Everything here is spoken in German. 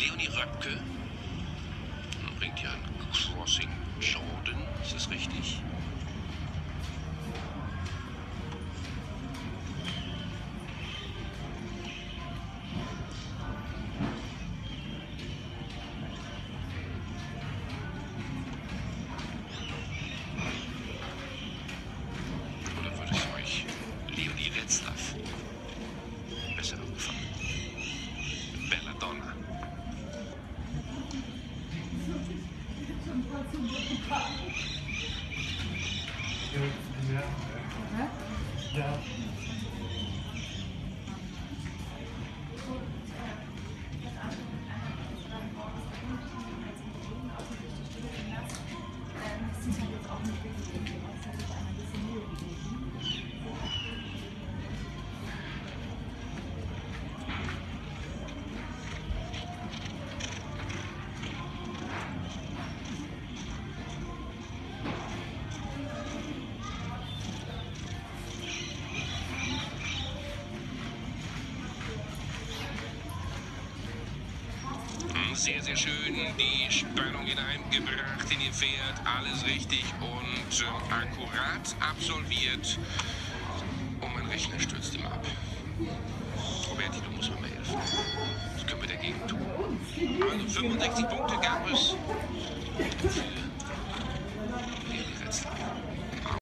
Leonie Röpke. Bringt ja einen quando subiu. Eu. Já? Já. sehr, sehr schön die Spannung hineingebracht in ihr Pferd. Alles richtig und äh, akkurat absolviert. Und mein Rechner stürzt ihm ab. Roberti, du musst mir mal helfen. Was können wir dagegen tun? Also 65 Punkte gab es für